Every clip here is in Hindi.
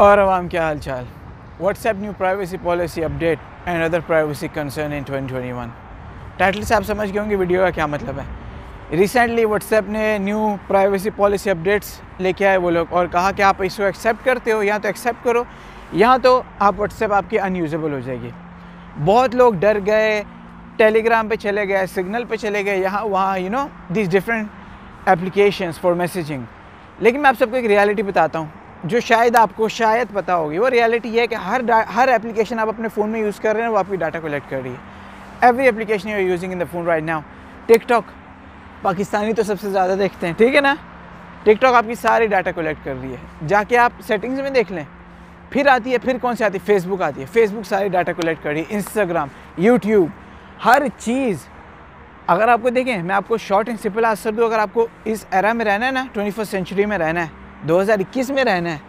और आवाम क्या हाल चाल WhatsApp new privacy policy update and other privacy concern in 2021 title से आप समझ गए होंगे वीडियो का क्या मतलब है। रिसेंटली व्हाट्सएप ने न्यू प्राइवेसी पॉलिसी अपडेट्स लेके आए वो लोग और कहा कि आप इसको एक्सेप्ट करते हो, या तो एक्सेप्ट करो, या तो आप व्हाट्सएप आपकी अनयूजेबल हो जाएगी। बहुत लोग डर गए टेलीग्राम पे चले गए सिग्नल पे चले गए, यहाँ, वहाँ you know this different applications for messaging लेकिन मैं आप सबको एक रियलिटी बताता हूँ। जो शायद आपको शायद पता होगी, वो रियलिटी है कि हर हर एप्लीकेशन आप अपने फ़ोन में यूज़ कर रहे हैं, वो आपकी डाटा कलेक्ट कर रही है। Every application you are using in the phone right now TikTok Pakistani तो सबसे ज़्यादा देखते हैं, ठीक है ना? टिकटॉक आपकी सारी डाटा कलेक्ट कर रही है। जाके आप सेटिंग्स में देख लें, फिर आती है, फिर कौन सी आती है? फेसबुक आती है। फेसबुक सारी डाटा कलेक्ट कर रही है इंस्टाग्राम यूट्यूब हर चीज़। अगर आपको देखें, मैं आपको शॉर्ट एंड सिंपल आंसर दूँ, अगर आपको इस एरा में रहना है ना ट्वेंटी सेंचुरी में रहना है 2021 में रहना है।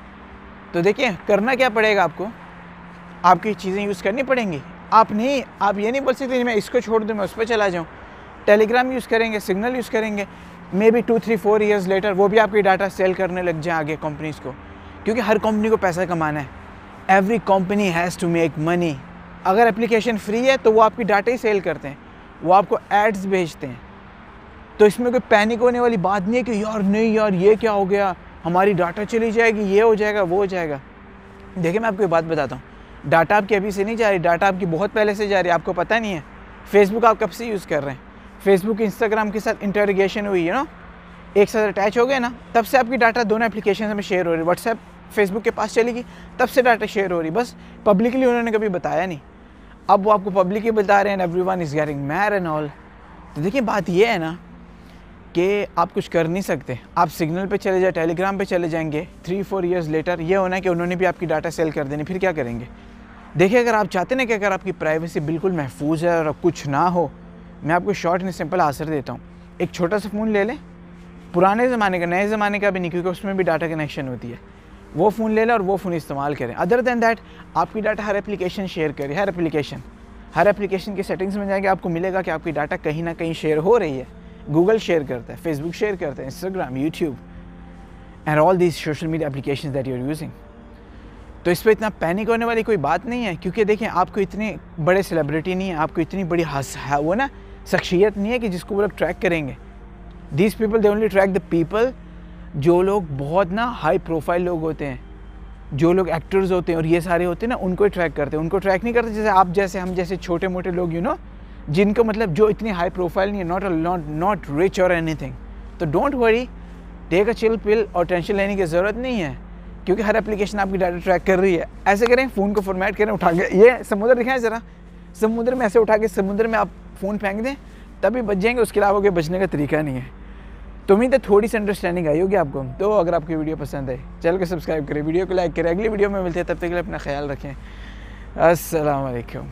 तो देखिए, करना क्या पड़ेगा आपको? आपकी चीज़ें यूज़ करनी पड़ेंगी। आप नहीं, आप ये नहीं बोल सकते मैं इसको छोड़ दूँ, मैं उस पर चला जाऊँ। टेलीग्राम यूज़ करेंगे, सिग्नल यूज़ करेंगे। Maybe two three four years later वो भी आपकी डाटा सेल करने लग जाए आगे कंपनीज़ को। क्योंकि हर कंपनी को पैसा कमाना है। Every company has to make money अगर एप्लीकेशन फ्री है तो वो आपकी डाटा ही सेल करते हैं। वो आपको एड्स भेजते हैं। तो इसमें कोई पैनिक होने वाली बात नहीं है कि, यार नहीं, यार ये क्या हो गया? हमारी डाटा चली जाएगी, ये हो जाएगा, वो हो जाएगा। देखिए, मैं आपको एक बात बताता हूँ। डाटा आपकी अभी से नहीं जा रही डाटा आपकी बहुत पहले से जा रही है आपको पता नहीं है। फेसबुक आप कब से यूज़ कर रहे हैं? फेसबुक इंस्टाग्राम के साथ इंटरगेशन हुई है ना एक साथ अटैच हो गए ना, तब से आपकी डाटा दोनों एप्लीकेशन में शेयर हो रही। है व्हाट्सएप फेसबुक के पास चलेगी तब से डाटा शेयर हो रही। बस पब्लिकली उन्होंने कभी बताया नहीं। अब वो आपको पब्लिकली बता रहे हैं everyone is getting married and all तो देखिए, बात ये है ना कि आप कुछ कर नहीं सकते। आप सिग्नल पे चले जाए, टेलीग्राम पे चले जाएँगे थ्री फोर इयर्स लेटर ये होना है कि उन्होंने भी आपकी डाटा सेल कर देनी, फिर क्या करेंगे? देखिए, अगर आप चाहते ना कि अगर आपकी प्राइवेसी बिल्कुल महफूज है और कुछ ना हो, मैं आपको शॉर्ट एंड सिंपल आंसर देता हूँ। एक छोटा सा फ़ोन ले लें। पुराने ज़माने का, नए ज़माने का भी नहीं, क्योंकि उसमें भी डाटा कनेक्शन होती है। वो फ़ोन ले लें और वो फ़ोन इस्तेमाल करें। अदर दैन दैट आपकी डाटा हर एप्लीकेशन शेयर करे, हर एप्लीकेशन हर एप्लीकेशन के सेटिंग्स में जाएँगे आपको मिलेगा कि आपकी डाटा कहीं ना कहीं शेयर हो रही है। गूगल शेयर करता है फेसबुक शेयर करता है Instagram YouTube and all these social media application that you're using तो इस पर इतना पैनिक होने वाली कोई बात नहीं है, क्योंकि देखें आपको इतने बड़े सेलिब्रिटी नहीं है, आपको इतनी बड़ी हस, है, वो ना शख्सियत नहीं है कि जिसको वो लोग ट्रैक करेंगे। These people they only track the people जो लोग बहुत ना हाई प्रोफ़ाइल लोग होते हैं, जो लोग एक्टर्स होते हैं, और ये सारे होते हैं ना, उनको ही ट्रैक करते हैं। उनको ट्रैक नहीं करते जैसे आप जैसे, हम जैसे छोटे मोटे लोग यू नो जिनको मतलब जो इतनी हाई प्रोफ़ाइल नहीं है नॉट नॉट नॉट रिच और एनीथिंग तो don't worry take a chill pill और टेंशन लेने की ज़रूरत नहीं है, क्योंकि हर एप्लीकेशन आपकी डाटा ट्रैक कर रही है। ऐसे करें फ़ोन को फॉर्मेट करें, उठा के, ये समुद्र दिखाएँ ज़रा। समुद्र में ऐसे उठा के, समुद्र में आप फ़ोन फेंक दें, तभी बच जाएँगे, उसके अलावा कोई बचने का तरीका नहीं है। तो उम्मीद है थोड़ी सी अंडरस्टैंडिंग आई होगी आपको। तो अगर आपकी वीडियो पसंद आए, चैनल को सब्सक्राइब करें वीडियो को लाइक करें, अगली वीडियो में मिलते हैं, तब तक के लिए अपना ख्याल रखें। असलकम